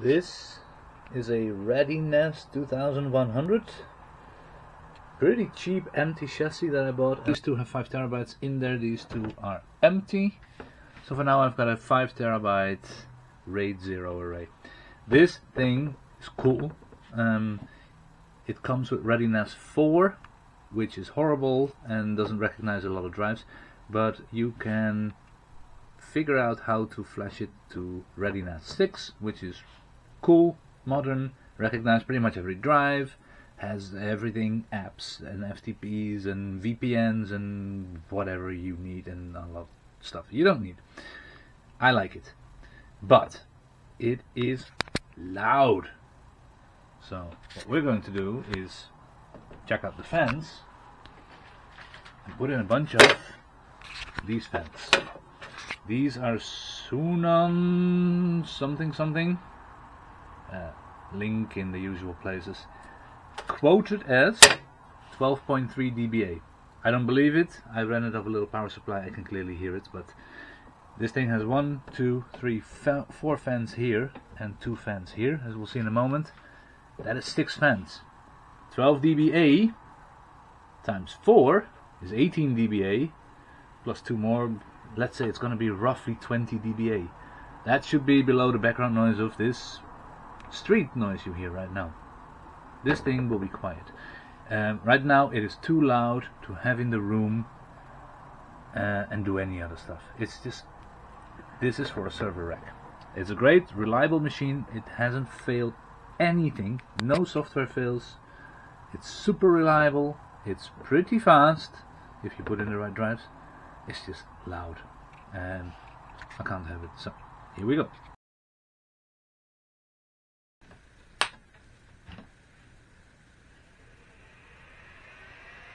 This is a ReadyNAS 2100. Pretty cheap empty chassis that I bought. These two have 5 terabytes in there, these two are empty. So for now I've got a 5 terabyte RAID 0 array. This thing is cool. Um, it comes with ReadyNAS 4, which is horrible and doesn't recognize a lot of drives, but you can figure out how to flash it to ReadyNAS 6, which is cool, modern, recognize pretty much every drive, has everything, apps and FTPs and VPNs and whatever you need and a lot of stuff you don't need. I like it. But it is loud. So what we're going to do is check out the fans and put in a bunch of these fans. These are Sunon something something. Uh, link in the usual places. Quoted as 12.3 dBA. I don't believe it. I ran it off a little power supply. I can clearly hear it, but this thing has one, two, three, four fans here and two fans here, as we'll see in a moment. That is six fans. 12 dBA times 4 is 18 dBA plus two more let's say it's going to be roughly 20 dBA that should be below the background noise of this street noise you hear right now. This thing will be quiet. Um, right now it is too loud to have in the room uh, and do any other stuff. It's just this is for a server rack. It's a great reliable machine. It hasn't failed anything. No software fails. It's super reliable. It's pretty fast if you put in the right drives. It's just loud. And I can't have it. So here we go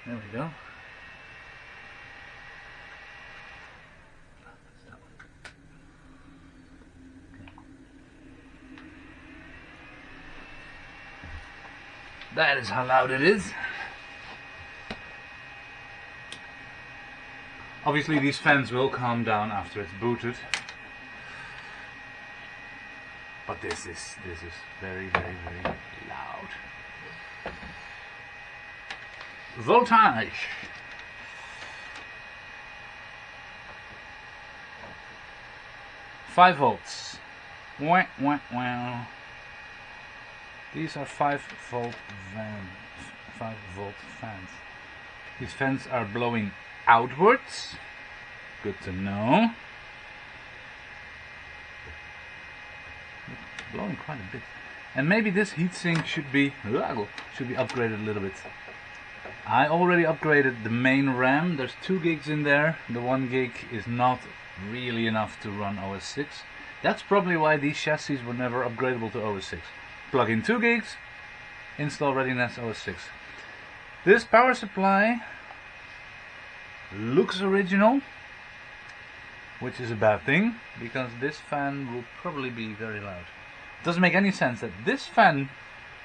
there we go That is how loud it is. Obviously these fans will calm down after it's booted. But this is this is very very very loud. Voltage. Five volts. Wah, wah, wah. These are 5 volt van, 5 volt fans. These fans are blowing outwards. Good to know. Blowing quite a bit. And maybe this heatsink should be should be upgraded a little bit. I already upgraded the main RAM. There's 2 gigs in there. The 1 gig is not really enough to run OS 6. That's probably why these chassis were never upgradable to OS 6 plug in 2 gigs, install ReadyNAS OS 6. This power supply looks original, which is a bad thing, because this fan will probably be very loud. It doesn't make any sense that this fan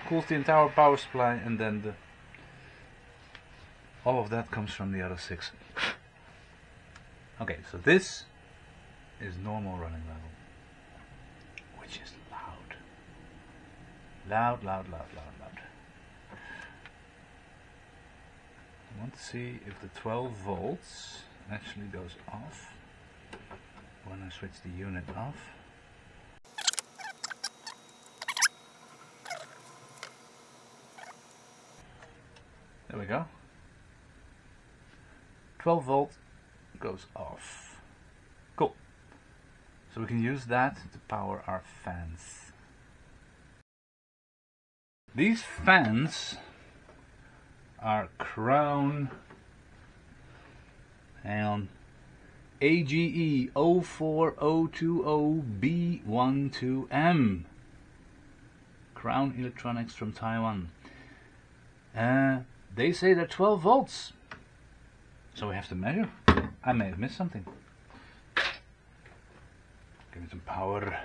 cools the entire power supply and then the all of that comes from the other six. Okay, so this is normal running level, which is Loud, loud, loud, loud, loud. I want to see if the 12 volts actually goes off when I switch the unit off. There we go. 12 volt goes off. Cool. So we can use that to power our fans. These fans are Crown and AGE 04020B12M. Crown Electronics from Taiwan. Uh, they say they're 12 volts. So we have to measure. I may have missed something. Give me some power.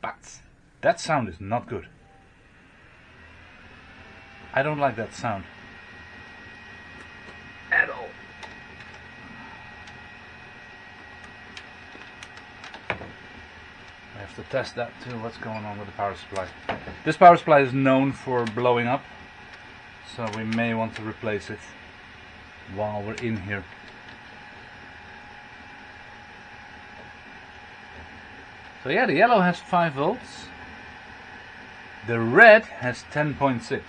But that sound is not good. I don't like that sound. to test that too, what's going on with the power supply. This power supply is known for blowing up, so we may want to replace it while we're in here. So yeah, the yellow has 5 volts. The red has 10.6.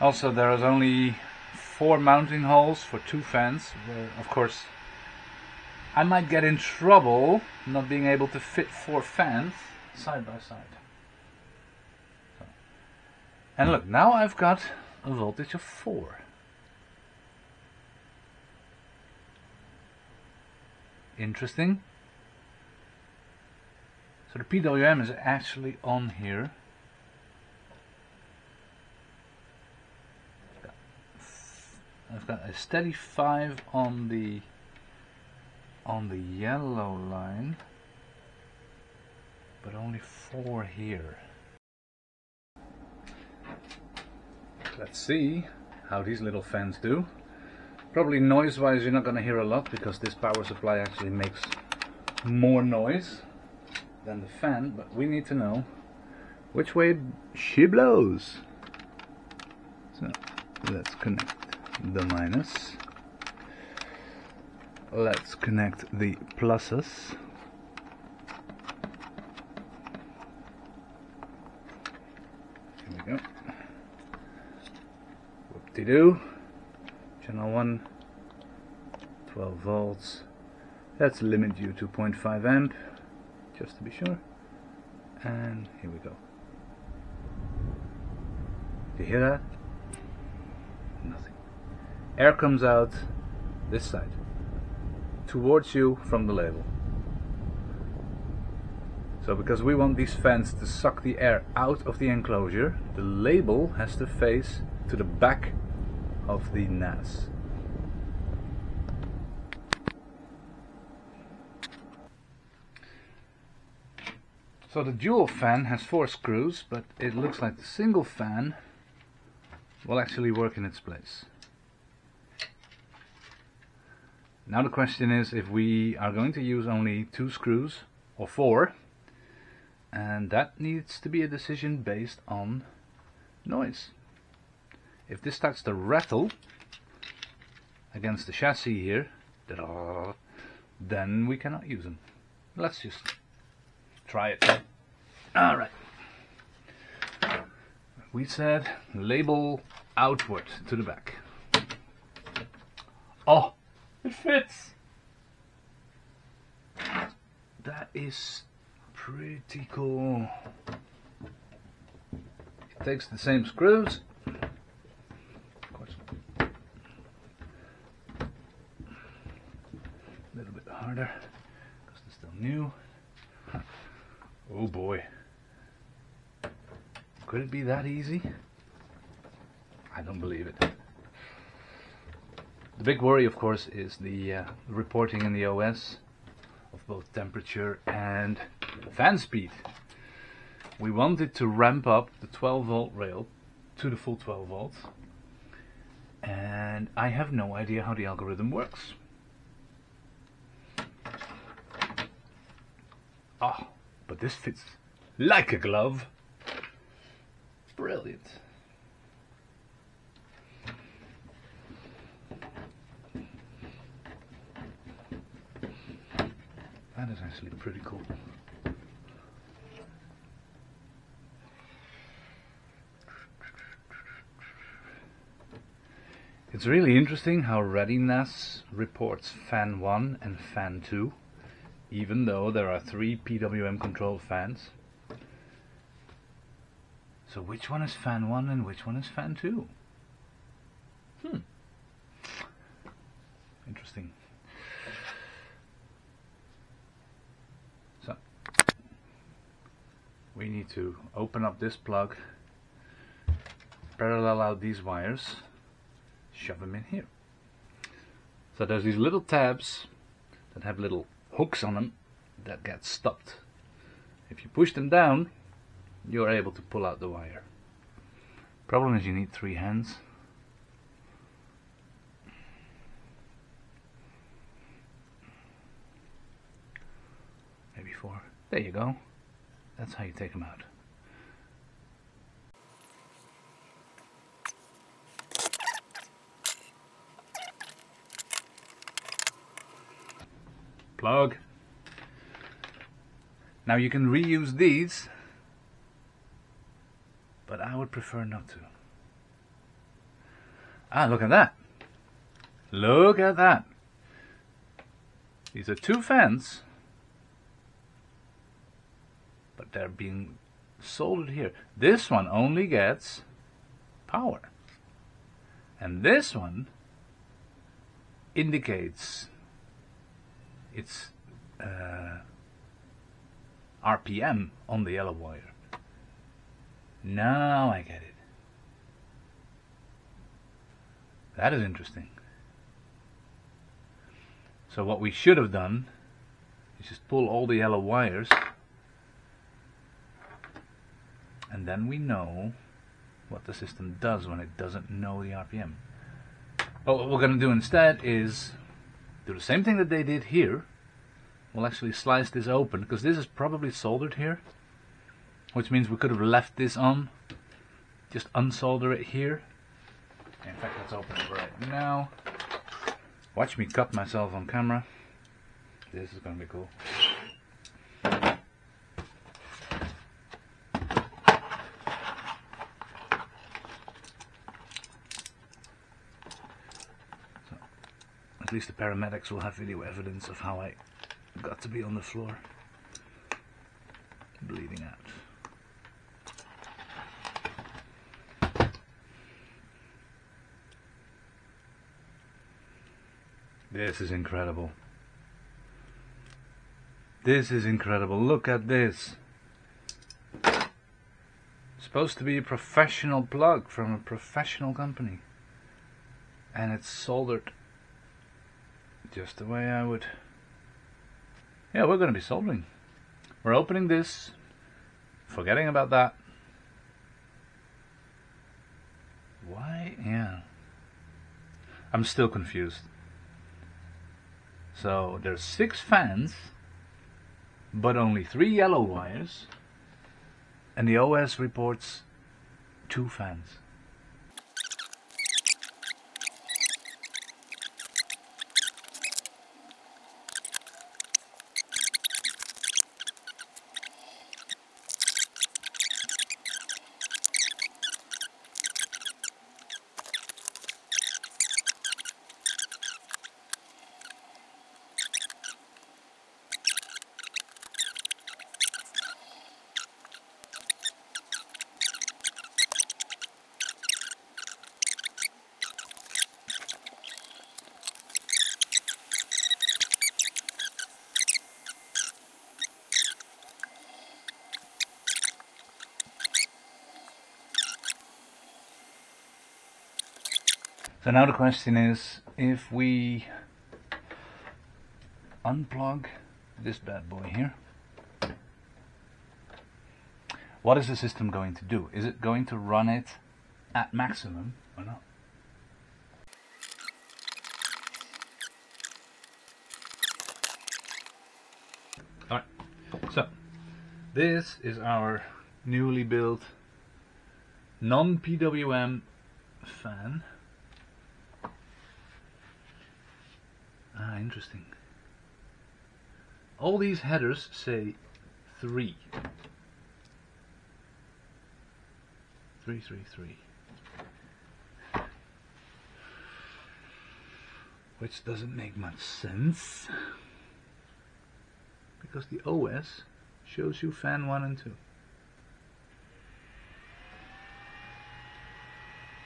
Also there is only 4 mounting holes for two fans, where of course I might get in trouble not being able to fit 4 fans side by side. So. And look, now I've got a voltage of 4. Interesting. So the PWM is actually on here. I've got a steady 5 on the on the yellow line but only 4 here. Let's see how these little fans do. Probably noise wise you're not going to hear a lot because this power supply actually makes more noise than the fan, but we need to know which way she blows. So let's connect the minus. Let's connect the pluses. Here we go. Whoop-de-doo. Channel 1, 12 volts. Let's limit you to 0.5 amp just to be sure. And here we go. Do you hear that? Nothing. Air comes out this side towards you from the label. So because we want these fans to suck the air out of the enclosure, the label has to face to the back of the NAS. So the dual fan has four screws, but it looks like the single fan will actually work in its place. Now the question is if we are going to use only two screws or four, and that needs to be a decision based on noise. If this starts to rattle against the chassis here, then we cannot use them. Let's just try it. Alright. We said label outward to the back. Oh, it fits. That is pretty cool. It takes the same screws. A little bit harder because they're still new. Oh boy. Could it be that easy? I don't believe it. The big worry, of course, is the uh, reporting in the OS of both temperature and fan speed. We wanted to ramp up the 12 volt rail to the full 12 volts and I have no idea how the algorithm works. Ah, oh, but this fits like a glove. Brilliant. That is actually pretty cool. It's really interesting how ReadyNAS reports fan 1 and fan 2 even though there are three PWM controlled fans. So which one is fan 1 and which one is fan 2? Hmm. Interesting. So we need to open up this plug, parallel out these wires, shove them in here. So there's these little tabs that have little hooks on them that get stopped. If you push them down, you're able to pull out the wire. Problem is you need three hands. Maybe four. There you go. That's how you take them out. Plug. Now you can reuse these, but I would prefer not to. Ah, look at that. Look at that. These are two fans, but they're being soldered here. This one only gets power. And this one indicates its uh, RPM on the yellow wire. Now I get it. That is interesting. So what we should have done is just pull all the yellow wires and then we know what the system does when it doesn't know the RPM. But what we're going to do instead is do the same thing that they did here. We'll actually slice this open because this is probably soldered here which means we could have left this on just unsolder it here in fact let's open it right now Watch me cut myself on camera. This is going to be cool. Least the paramedics will have video evidence of how I got to be on the floor. Bleeding out. This is incredible. This is incredible. Look at this. supposed to be a professional plug from a professional company. And it's soldered just the way I would. Yeah, we're going to be soldering. We're opening this, forgetting about that. Why? Yeah. I'm still confused. So there's six fans, but only three yellow wires, and the OS reports two fans. So now the question is if we unplug this bad boy here, what is the system going to do? Is it going to run it at maximum or not? Alright, so this is our newly built non-PWM fan interesting. All these headers say three. Three, three, three. Which doesn't make much sense. Because the OS shows you fan 1 and 2.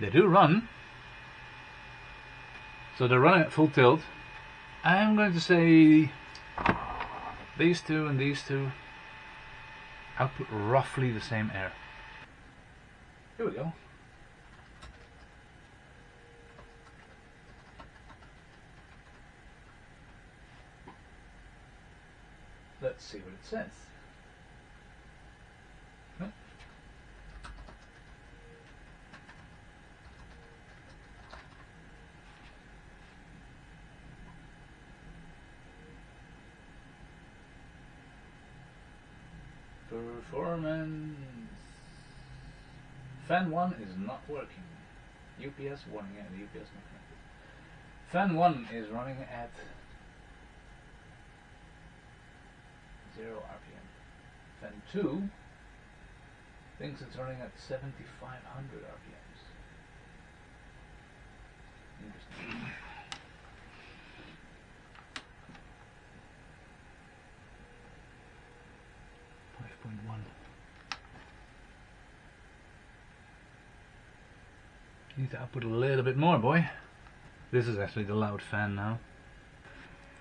They do run. So they're running at full tilt I'm going to say these two and these two output roughly the same air. Here we go. Let's see what it says. Performance. Fan 1 is not working. UPS warning and UPS not connected. Fan 1 is running at 0 RPM. Fan 2 thinks it's running at 7500 RPMs. Interesting. Five point one. Need to output a little bit more, boy. This is actually the loud fan now.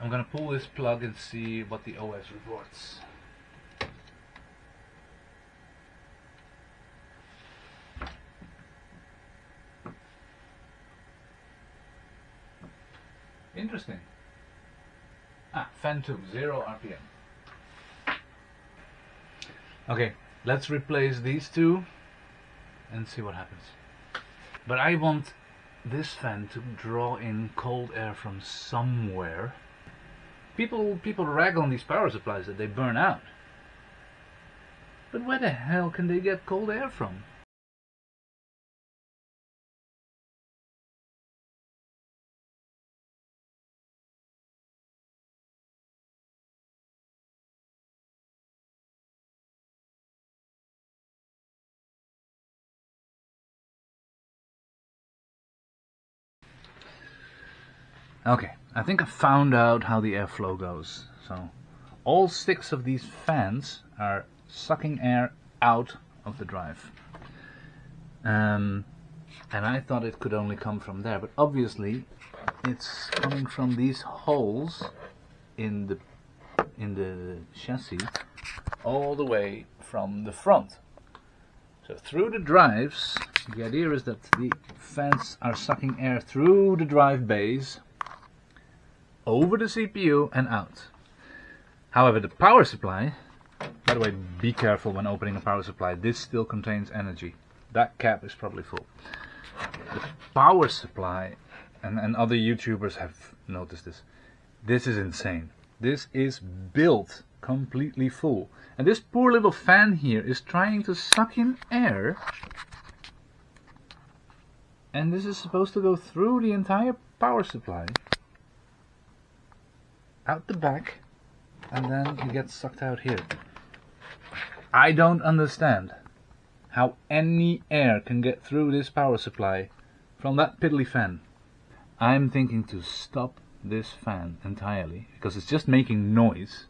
I'm gonna pull this plug and see what the OS reports. Interesting. Ah, 2, 0 RPM. Okay, let's replace these two and see what happens. But I want this fan to draw in cold air from somewhere. People people rag on these power supplies that they burn out. But where the hell can they get cold air from? Okay, I think I found out how the airflow goes. So, all six of these fans are sucking air out of the drive. Um, and I thought it could only come from there, but obviously it's coming from these holes in the in the chassis all the way from the front. So through the drives, the idea is that the fans are sucking air through the drive bays over the CPU and out. However, the power supply, by the way, be careful when opening a power supply, this still contains energy. That cap is probably full. The power supply, and, and other YouTubers have noticed this, this is insane. This is built completely full. And this poor little fan here is trying to suck in air. And this is supposed to go through the entire power supply out the back and then it gets sucked out here. I don't understand how any air can get through this power supply from that piddly fan. I'm thinking to stop this fan entirely because it's just making noise,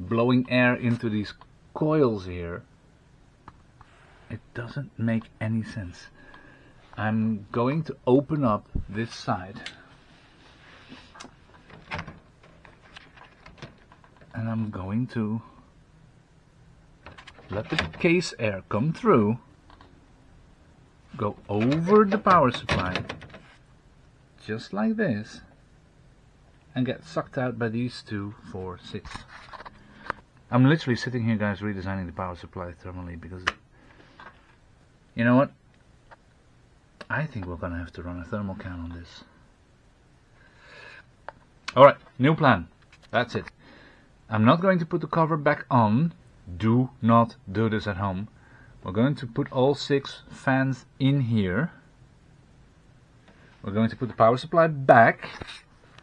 blowing air into these coils here. It doesn't make any sense. I'm going to open up this side and I'm going to let the case air come through go over the power supply just like this and get sucked out by these two, four, six. I'm literally sitting here guys redesigning the power supply thermally because you know what? I think we're gonna have to run a thermal can on this. Alright new plan. That's it I'm not going to put the cover back on. Do not do this at home. We're going to put all six fans in here. We're going to put the power supply back.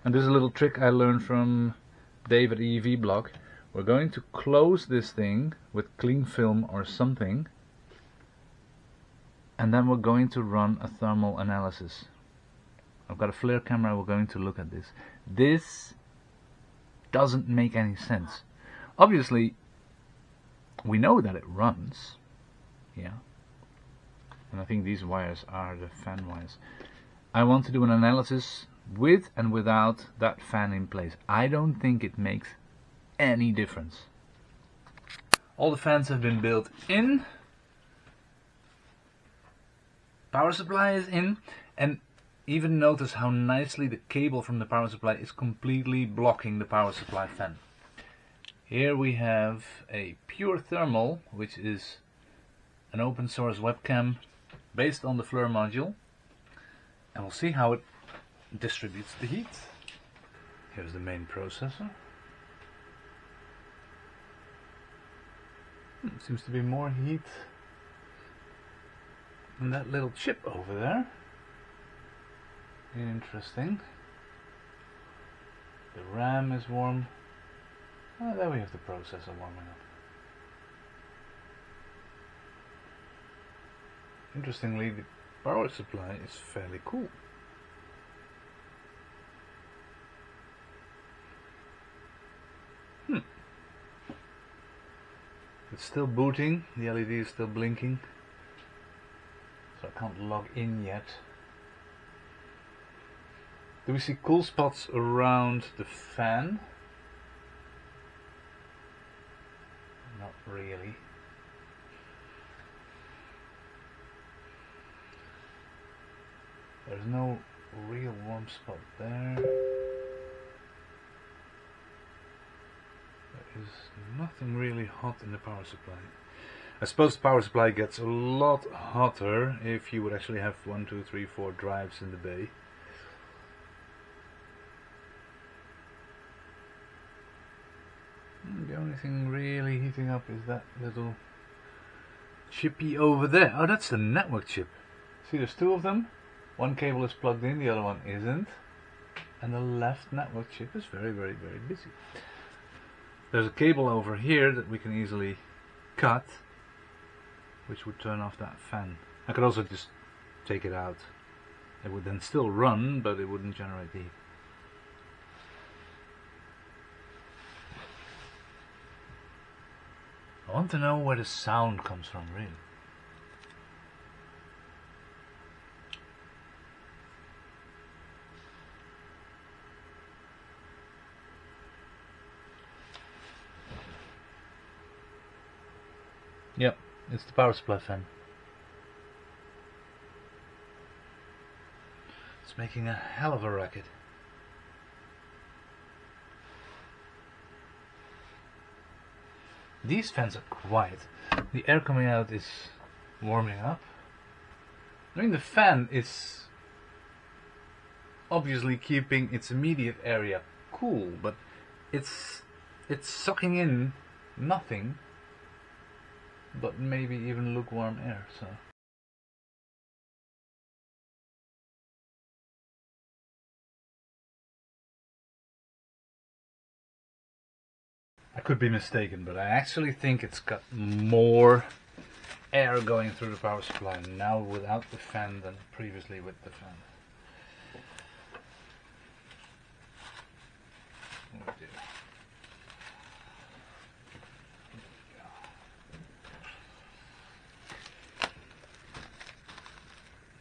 And this is a little trick I learned from David EEVblog. We're going to close this thing with cling film or something. And then we're going to run a thermal analysis. I've got a FLIR camera, we're going to look at this. This doesn't make any sense. Obviously, we know that it runs, yeah, and I think these wires are the fan wires. I want to do an analysis with and without that fan in place. I don't think it makes any difference. All the fans have been built in. Power supply is in and even notice how nicely the cable from the power supply is completely blocking the power supply fan. Here we have a PureThermal, which is an open source webcam based on the FLIR module. And we'll see how it distributes the heat. Here's the main processor. Hmm, Seems to be more heat in that little chip over there. Interesting. The RAM is warm. Ah, there we have the processor warming up. Interestingly, the power supply is fairly cool. Hmm. It's still booting, the LED is still blinking. So I can't log in yet. Do we see cool spots around the fan? Not really. There's no real warm spot there. There is nothing really hot in the power supply. I suppose the power supply gets a lot hotter if you would actually have one, two, three, four drives in the bay. Hmm, The only thing really heating up is that little chippy over there. Oh, that's the network chip. See, there's two of them. One cable is plugged in, the other one isn't. And the left network chip is very, very, very busy. There's a cable over here that we can easily cut, which would turn off that fan. I could also just take it out. It would then still run, but it wouldn't generate the heat. I want to know where the sound comes from, really. Yep, it's the power supply fan. It's making a hell of a racket. These fans are quiet. The air coming out is warming up. I mean, the fan is obviously keeping its immediate area cool, but it's it's sucking in nothing but maybe even lukewarm air. So. I could be mistaken, but I actually think it's got more air going through the power supply now without the fan than previously with the fan.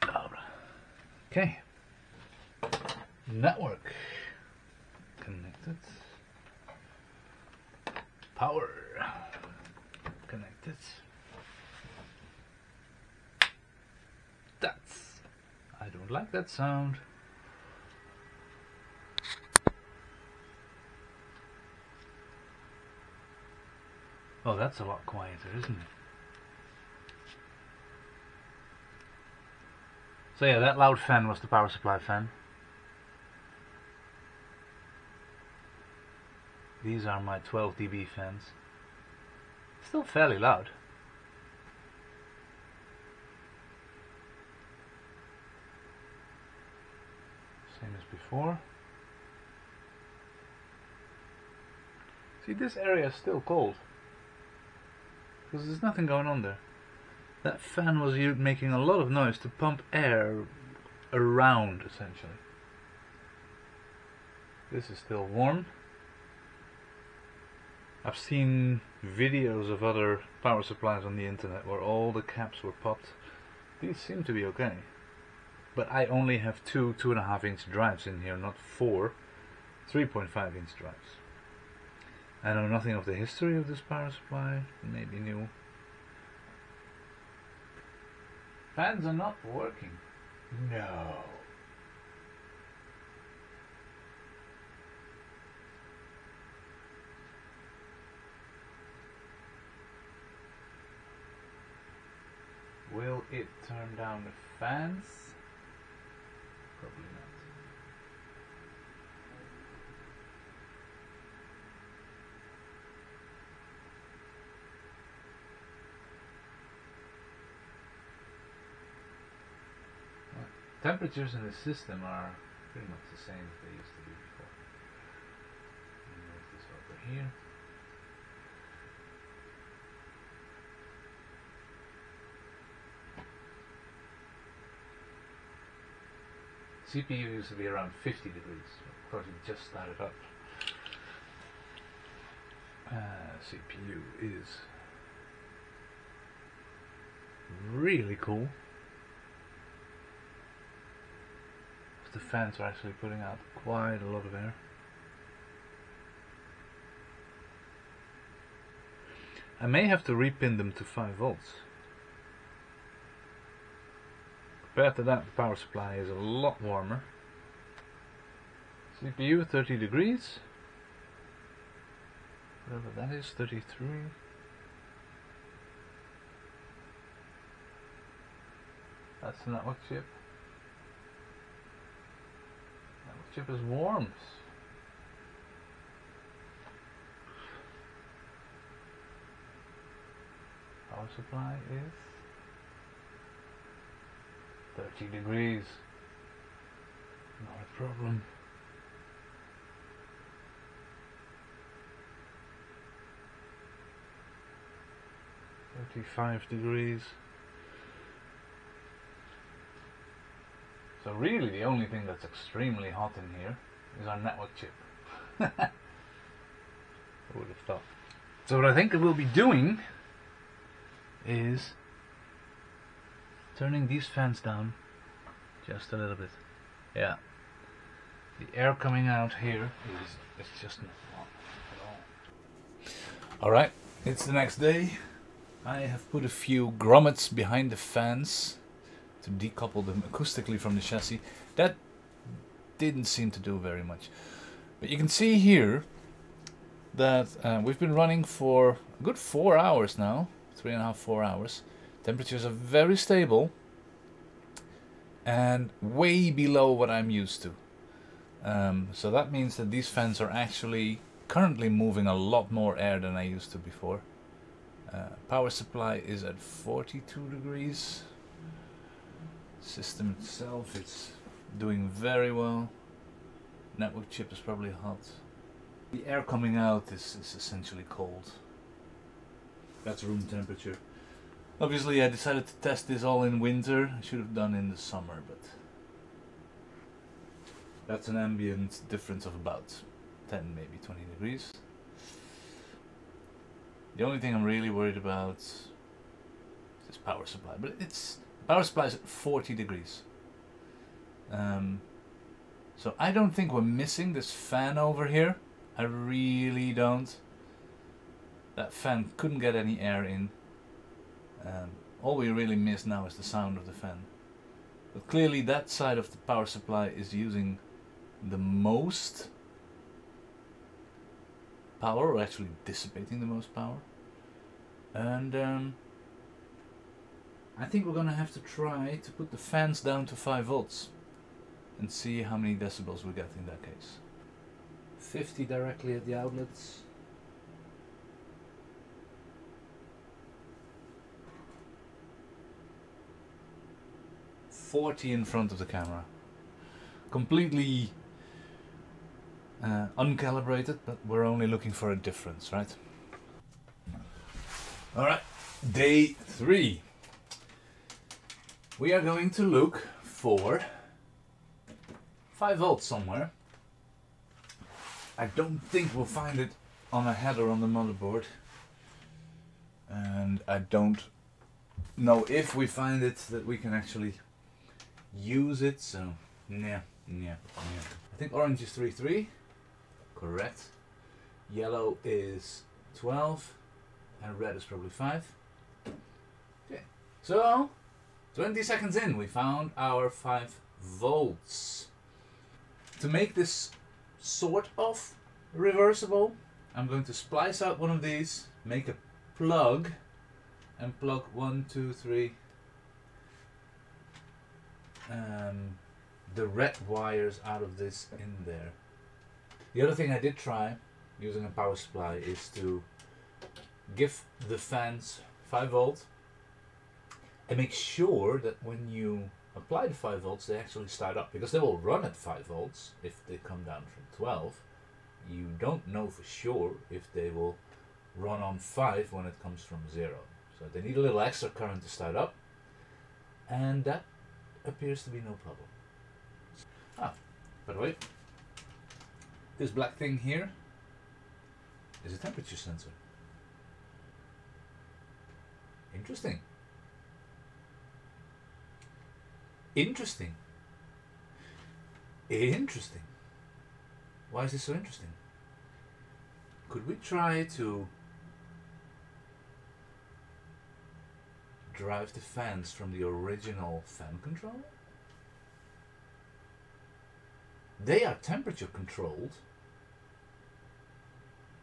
Oh. Okay. Network connected. Power connected. That's. I don't like that sound. Oh, that's a lot quieter, isn't it? So yeah, that loud fan was the power supply fan. These are my 12 dB fans. Still fairly loud. Same as before. See, this area is still cold. Because there's nothing going on there. That fan was making a lot of noise to pump air around, essentially. This is still warm. I've seen videos of other power supplies on the internet where all the caps were popped. These seem to be okay. But I only have two two and a half inch drives in here, not four 3.5 inch drives. I know nothing of the history of this power supply, maybe new. Fans are not working. No. Will it turn down the fans? Probably not. Well, temperatures in the system are pretty much the same as they used to be before. Move this over here. CPU used to be around 50 degrees. It just started up. Uh, CPU is really cool. The fans are actually putting out quite a lot of air. I may have to repin them to 5 volts. Compared to that, the power supply is a lot warmer. CPU 30 degrees. Whatever that is, 33. That's the network chip. Network chip is warm. Power supply is 30 degrees. Not a problem. Thirty-five degrees. So really the only thing that's extremely hot in here is our network chip. I would have thought. So what I think we'll be doing is turning these fans down just a little bit. Yeah. The air coming out here is it's just not. Alright, it's the next day. I have put a few grommets behind the fans to decouple them acoustically from the chassis. That didn't seem to do very much. But you can see here that uh, we've been running for a good four hours now, three and a half, four hours. Temperatures are very stable and way below what I'm used to. Um, so that means that these fans are actually currently moving a lot more air than I used to before. Uh, power supply is at 42 degrees. System itself it's doing very well. Network chip is probably hot. The air coming out is, is essentially cold. That's room temperature obviously I decided to test this all in winter I should have done in the summer but that's an ambient difference of about 10 maybe 20 degrees the only thing I'm really worried about is this power supply but it's Power supply is at 40 degrees. Um, so I don't think we're missing this fan over here. I really don't. That fan couldn't get any air in. Um, all we really miss now is the sound of the fan. But clearly that side of the power supply is using the most power, or actually dissipating the most power. And um, I think we're gonna have to try to put the fans down to 5 volts and see how many decibels we get in that case. 50 directly at the outlets. Forty in front of the camera. Completely uh, uncalibrated, but we're only looking for a difference, right? Alright, day three we are going to look for 5 volts somewhere. I don't think we'll find it on a header on the motherboard. And I don't know if we find it that we can actually use it. So, yeah, yeah, yeah. I think orange is 3 3. Correct. Yellow is 12. And red is probably 5. Okay. So, 20 seconds in, we found our 5 volts. To make this sort of reversible, I'm going to splice out one of these, make a plug, and plug one, two, three, um, the red wires out of this in there. The other thing I did try using a power supply is to give the fans 5 volt and make sure that when you apply the 5 volts, they actually start up because they will run at 5 volts if they come down from 12. You don't know for sure if they will run on 5 when it comes from 0. So they need a little extra current to start up, and that appears to be no problem. Ah, by the way, this black thing here is a temperature sensor. Interesting. Interesting. Interesting. Why is this so interesting? Could we try to drive the fans from the original fan controller? They are temperature controlled.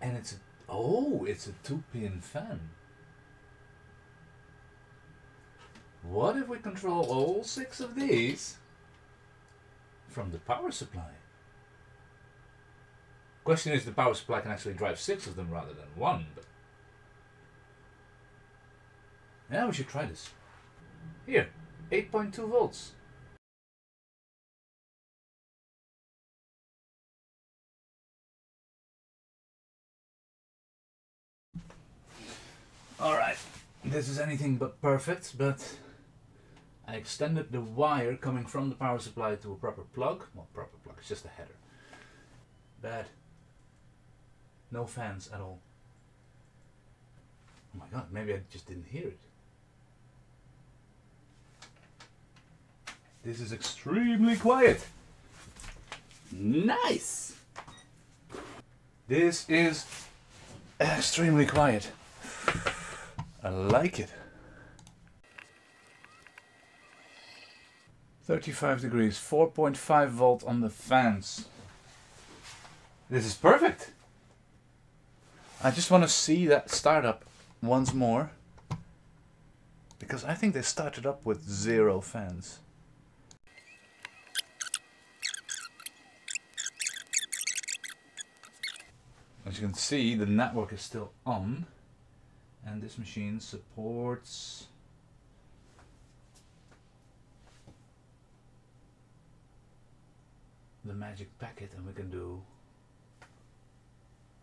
And it's a, oh, it's a two pin fan. What if we control all six of these from the power supply? Question is, the power supply can actually drive six of them rather than one, but yeah, we should try this. Here, 8.2 volts. Alright, this is anything but perfect, but I extended the wire coming from the power supply to a proper plug. Well, proper plug, it's just a header. Bad. No fans at all. Oh my god, maybe I just didn't hear it. This is extremely quiet. Nice! This is extremely quiet. I like it. 35 degrees, 4.5 volt on the fans. This is perfect. I just want to see that startup once more. Because I think they started up with zero fans. As you can see, the network is still on. And this machine supports the magic packet and we can do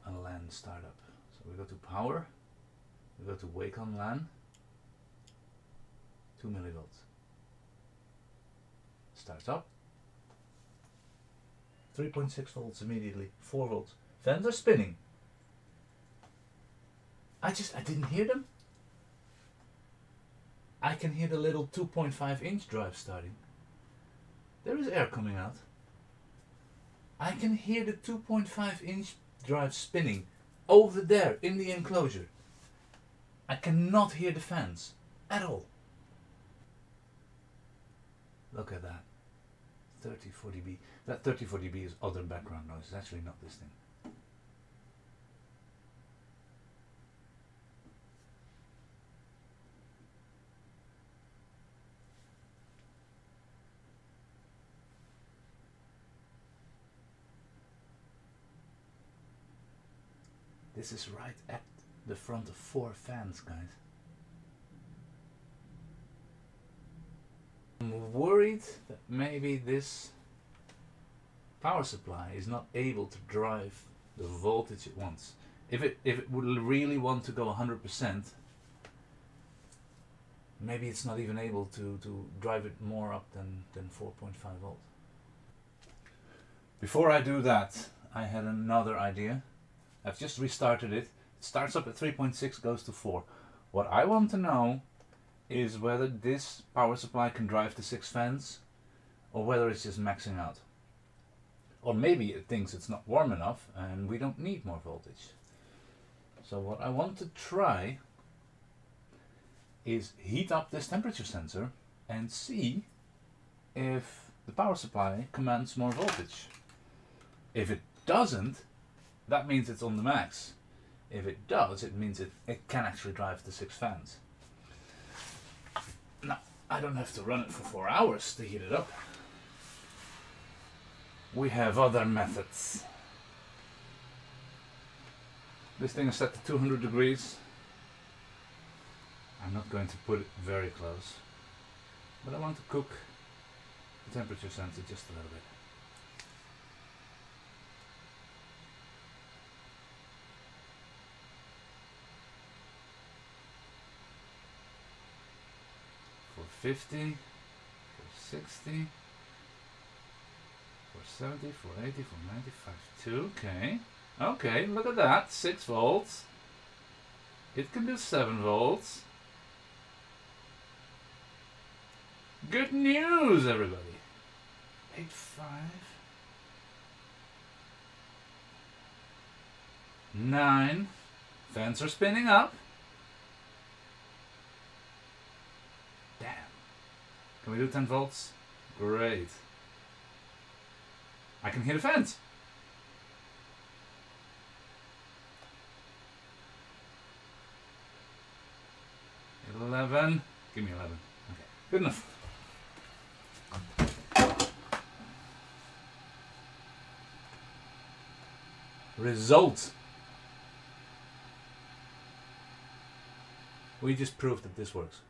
a LAN startup. So we go to power, we go to wake on LAN, 2 millivolts. Starts up, 3.6 volts immediately, 4 volts. Fans are spinning. I just, I didn't hear them. I can hear the little 2.5 inch drive starting. There is air coming out. I can hear the 2.5 inch drive spinning over there in the enclosure. I cannot hear the fans at all. Look at that. 34 dB. That 34 dB is other background noise. It's actually not this thing. This is right at the front of four fans, guys. I'm worried that maybe this power supply is not able to drive the voltage it wants. If it if it would really want to go 100%, maybe it's not even able to, to drive it more up than, than 4.5 volt. Before I do that, I had another idea. I've just restarted it. It starts up at 3.6, goes to 4. What I want to know is whether this power supply can drive the 6 fans or whether it's just maxing out. Or maybe it thinks it's not warm enough and we don't need more voltage. So what I want to try is heat up this temperature sensor and see if the power supply commands more voltage. If it doesn't, that means it's on the max. If it does, it means it, it can actually drive the six fans. Now, I don't have to run it for four hours to heat it up. We have other methods. This thing is set to 200 degrees. I'm not going to put it very close, but I want to cook the temperature sensor just a little bit. For 50, for 60, for 70, for 80, for 95, 2, okay. Okay, look at that, 6 volts. It can do 7 volts. Good news, everybody. 8, 5. 9. Fans are spinning up. Damn. Can we do 10 volts? Great. I can hear the fans. Eleven. Give me eleven. Okay. Good enough. Result. We just proved that this works.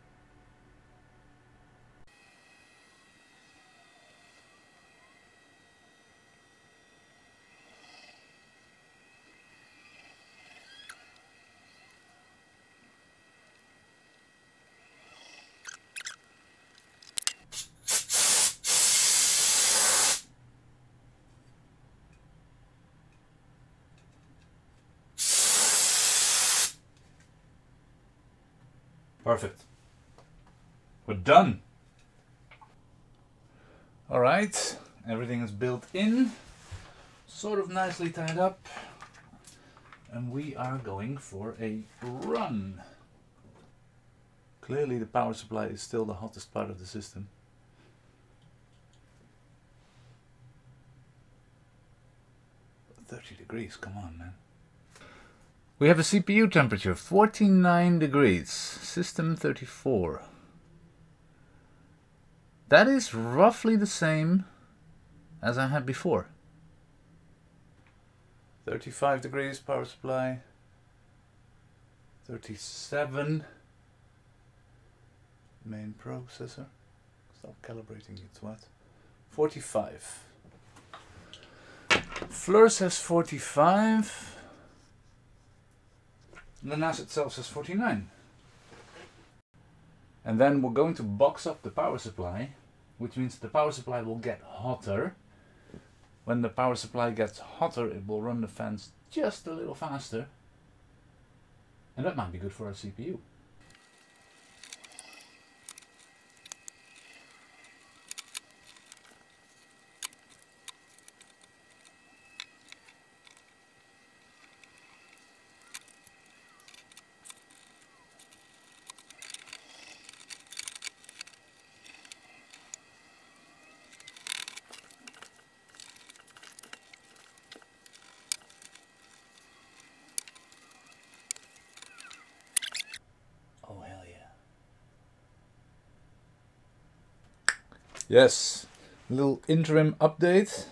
Perfect. We're done. All right, everything is built in, sort of nicely tied up, and we are going for a run. Clearly the power supply is still the hottest part of the system. Thirty degrees, come on man. We have a CPU temperature, 49 degrees, system 34. That is roughly the same as I had before. 35 degrees power supply, 37 main processor, stop calibrating it what, 45. FLIR says 45. And the NAS itself says 49. And then we're going to box up the power supply, which means the power supply will get hotter. When the power supply gets hotter, it will run the fans just a little faster. And that might be good for our CPU. Yes, little interim update.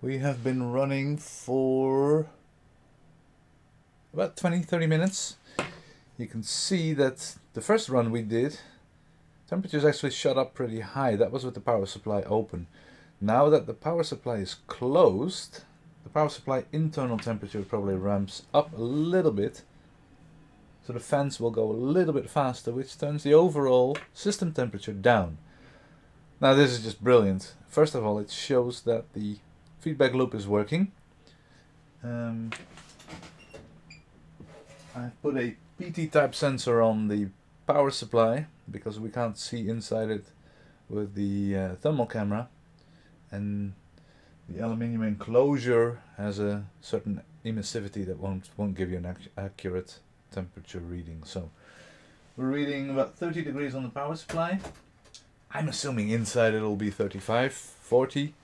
We have been running for about 20 30 minutes. You can see that the first run we did, temperatures actually shot up pretty high. That was with the power supply open. Now that the power supply is closed, the power supply internal temperature probably ramps up a little bit. So the fans will go a little bit faster, which turns the overall system temperature down. Now this is just brilliant. First of all, it shows that the feedback loop is working. Um, I've put a PT type sensor on the power supply because we can't see inside it with the uh, thermal camera and the aluminium enclosure has a certain emissivity that won't won't give you an ac accurate temperature reading. So we're reading about 30 degrees on the power supply. I'm assuming inside it'll be 35, 40.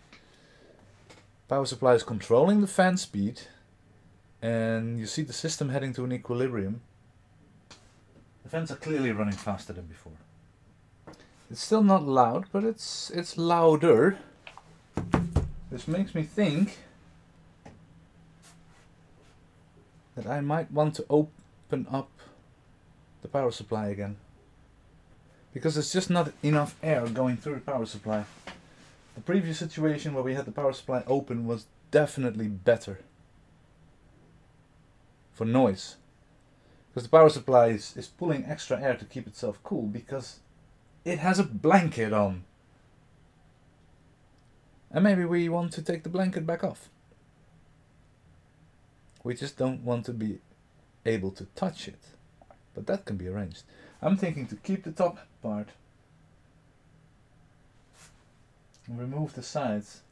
Power supply is controlling the fan speed and you see the system heading to an equilibrium. The fans are clearly running faster than before. It's still not loud, but it's it's louder. This makes me think that I might want to open up the power supply again. Because there's just not enough air going through the power supply. The previous situation where we had the power supply open was definitely better for noise. Because the power supply is, is pulling extra air to keep itself cool because it has a blanket on. And maybe we want to take the blanket back off. We just don't want to be able to touch it. But that can be arranged. I'm thinking to keep the top part and remove the sides.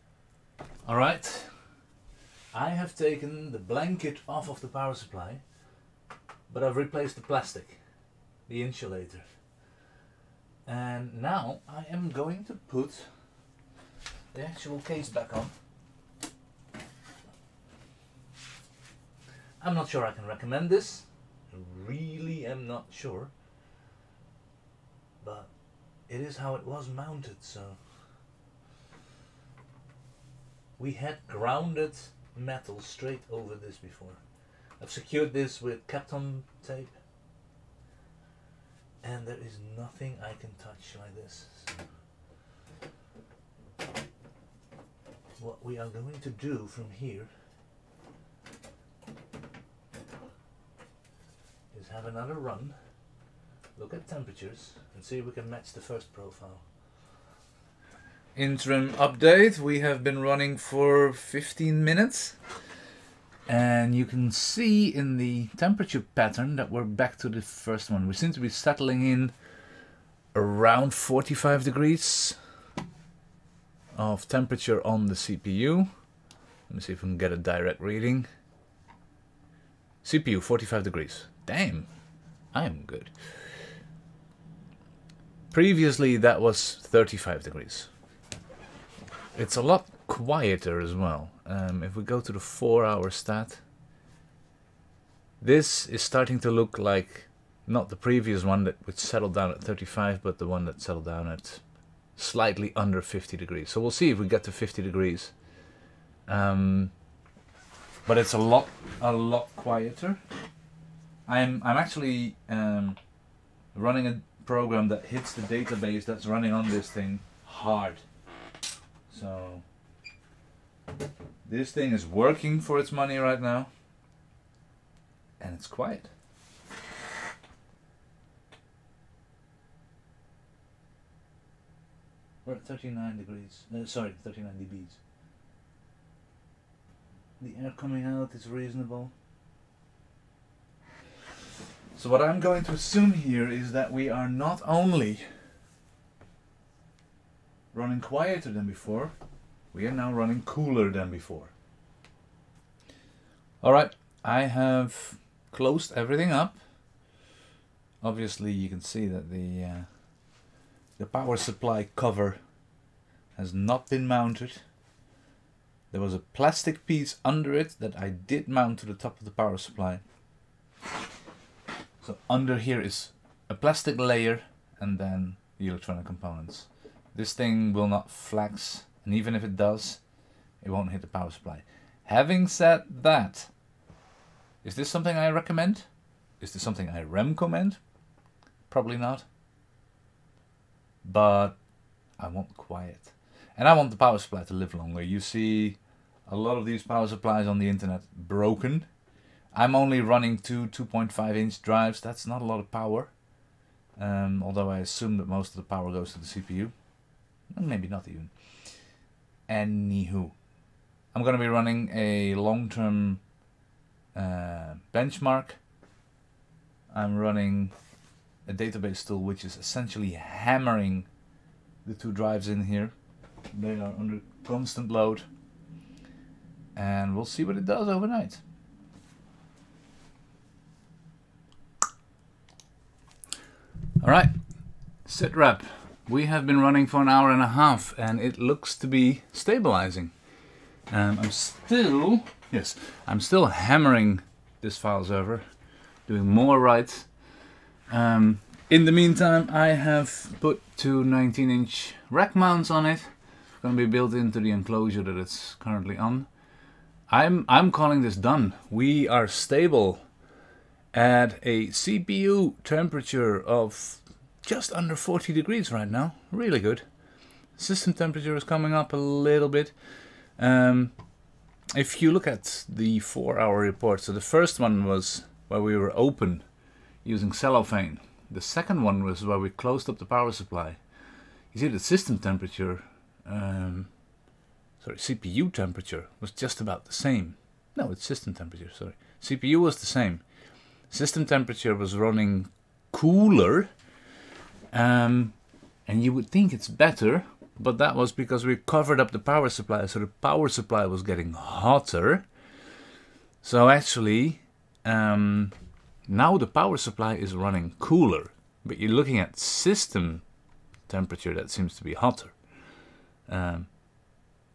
Alright. I have taken the blanket off of the power supply, but I've replaced the plastic, the insulator. And now I am going to put the actual case back on. I'm not sure I can recommend this. I really am not sure. But it is how it was mounted, so. We had grounded metal straight over this before. I've secured this with Kapton tape. And there is nothing I can touch like this. So what we are going to do from here is have another run, look at temperatures, and see if we can match the first profile. Interim update, we have been running for 15 minutes. And you can see in the temperature pattern that we're back to the first one. We seem to be settling in around 45 degrees of temperature on the CPU. Let me see if we can get a direct reading. CPU 45 degrees. Damn, I am good. Previously that was 35 degrees. It's a lot quieter as well. Um, if we go to the 4 hour stat, this is starting to look like not the previous one that which settled down at 35, but the one that settled down at slightly under 50 degrees. So we'll see if we get to 50 degrees. Um, but it's a lot, a lot quieter. I'm, I'm actually um, running a program that hits the database that's running on this thing hard. So this thing is working for its money right now, and it's quiet. We're at 39 degrees. Uh, sorry, 39 dBs. The air coming out is reasonable. So what I'm going to assume here is that we are not only running quieter than before, we are now running cooler than before. Alright, I have closed everything up. Obviously you can see that the uh, the power supply cover has not been mounted. There was a plastic piece under it that I did mount to the top of the power supply. So under here is a plastic layer and then the electronic components. This thing will not flex and even if it does, it won't hit the power supply. Having said that, is this something I recommend? Is this something I recommend? Probably not but I want quiet. And I want the power supply to live longer. You see a lot of these power supplies on the internet broken. I'm only running two 2.5 inch drives. That's not a lot of power. Um, although I assume that most of the power goes to the CPU. Maybe not even. Anywho. I'm going to be running a long-term uh, benchmark. I'm running a database tool which is essentially hammering the two drives in here. They are under constant load and we'll see what it does overnight. Alright, sit rep. We have been running for an hour and a half and it looks to be stabilizing. Um, I'm still, yes, I'm still hammering this file server, doing more writes um, in the meantime, I have put two 19 inch rack mounts on it. It's going to be built into the enclosure that it's currently on. I'm, I'm calling this done. We are stable at a CPU temperature of just under 40 degrees right now. Really good. system temperature is coming up a little bit. Um, if you look at the four hour report, so the first one was where we were open using cellophane. The second one was where we closed up the power supply. You see the system temperature, um, sorry, CPU temperature was just about the same. No, it's system temperature, sorry. CPU was the same. System temperature was running cooler. Um, and you would think it's better, but that was because we covered up the power supply, so the power supply was getting hotter. So actually, um, now the power supply is running cooler, but you're looking at system temperature that seems to be hotter. Um,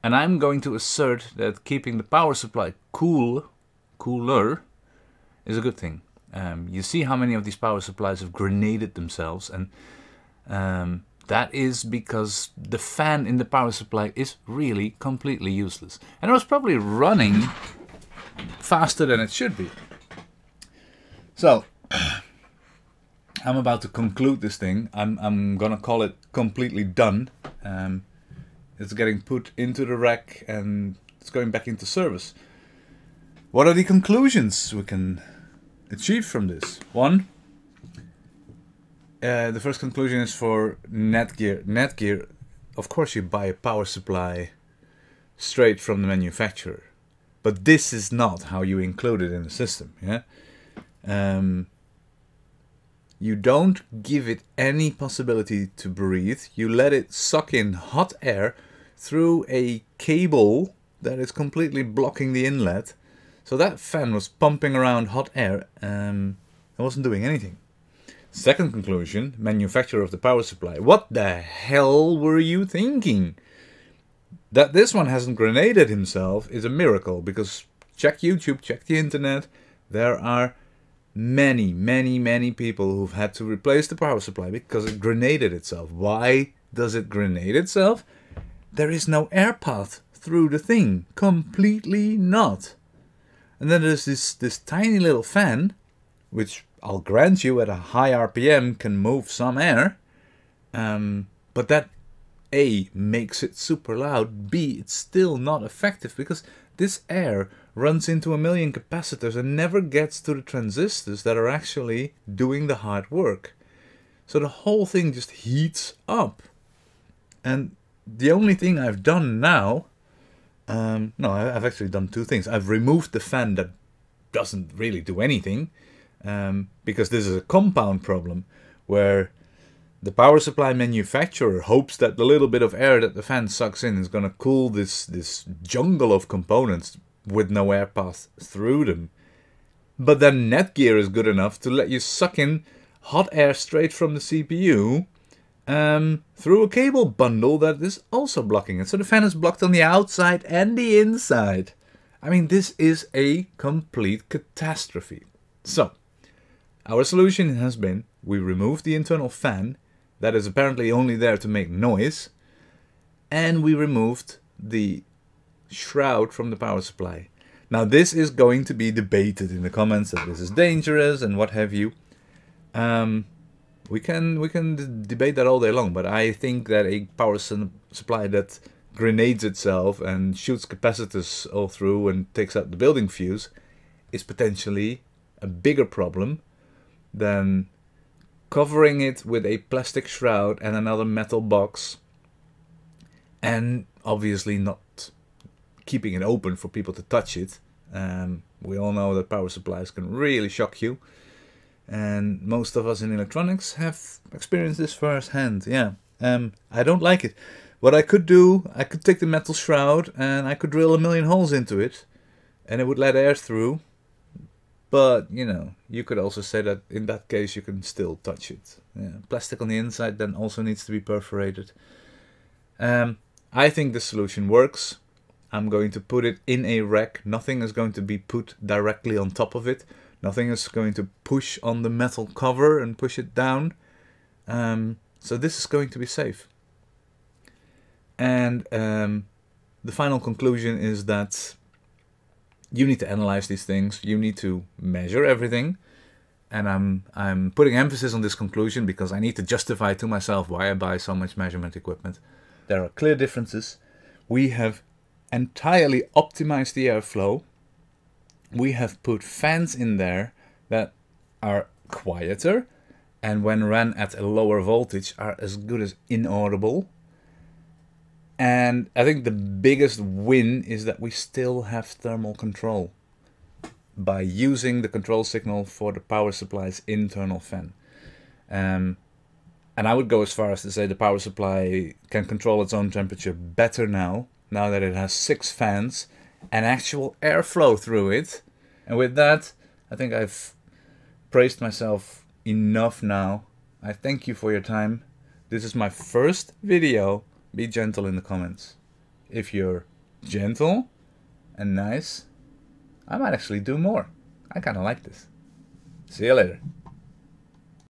and I'm going to assert that keeping the power supply cool, cooler, is a good thing. Um, you see how many of these power supplies have grenaded themselves, and um, that is because the fan in the power supply is really completely useless. And it was probably running faster than it should be. So, I'm about to conclude this thing. I'm, I'm gonna call it completely done. Um, it's getting put into the rack and it's going back into service. What are the conclusions we can achieve from this? One, uh, the first conclusion is for Netgear. Netgear, of course, you buy a power supply straight from the manufacturer, but this is not how you include it in the system. Yeah, um, you don't give it any possibility to breathe. You let it suck in hot air through a cable that is completely blocking the inlet. So that fan was pumping around hot air. Um, it wasn't doing anything. Second conclusion, manufacturer of the power supply. What the hell were you thinking? That this one hasn't grenaded himself is a miracle because check YouTube, check the internet. There are many, many, many people who've had to replace the power supply because it grenaded itself. Why does it grenade itself? There is no air path through the thing. Completely not. And then there's this, this tiny little fan, which I'll grant you at a high RPM can move some air, um, but that A makes it super loud, B it's still not effective because this air runs into a million capacitors and never gets to the transistors that are actually doing the hard work. So the whole thing just heats up. And the only thing I've done now, um, no, I've actually done two things. I've removed the fan that doesn't really do anything um, because this is a compound problem where the power supply manufacturer hopes that the little bit of air that the fan sucks in is going to cool this this jungle of components with no air path through them. But then Netgear is good enough to let you suck in hot air straight from the CPU um, through a cable bundle that is also blocking it. So the fan is blocked on the outside and the inside. I mean, this is a complete catastrophe. So, our solution has been we remove the internal fan that is apparently only there to make noise and we removed the shroud from the power supply. Now this is going to be debated in the comments that this is dangerous and what have you. Um, we can we can debate that all day long, but I think that a power supply that grenades itself and shoots capacitors all through and takes out the building fuse is potentially a bigger problem than covering it with a plastic shroud and another metal box and obviously not keeping it open for people to touch it. Um, we all know that power supplies can really shock you and most of us in electronics have experienced this firsthand. Yeah, um, I don't like it. What I could do, I could take the metal shroud and I could drill a million holes into it and it would let air through but, you know, you could also say that in that case you can still touch it. Yeah. Plastic on the inside then also needs to be perforated. Um, I think the solution works. I'm going to put it in a rack. Nothing is going to be put directly on top of it. Nothing is going to push on the metal cover and push it down. Um, so this is going to be safe. And um, the final conclusion is that you need to analyze these things. You need to measure everything. And I'm I'm putting emphasis on this conclusion because I need to justify to myself why I buy so much measurement equipment. There are clear differences. We have entirely optimized the airflow. We have put fans in there that are quieter and when ran at a lower voltage are as good as inaudible. And I think the biggest win is that we still have thermal control by using the control signal for the power supply's internal fan. Um, and I would go as far as to say the power supply can control its own temperature better now, now that it has six fans and actual airflow through it. And with that, I think I've praised myself enough now. I thank you for your time. This is my first video. Be gentle in the comments. If you're gentle and nice, I might actually do more. I kind of like this. See you later.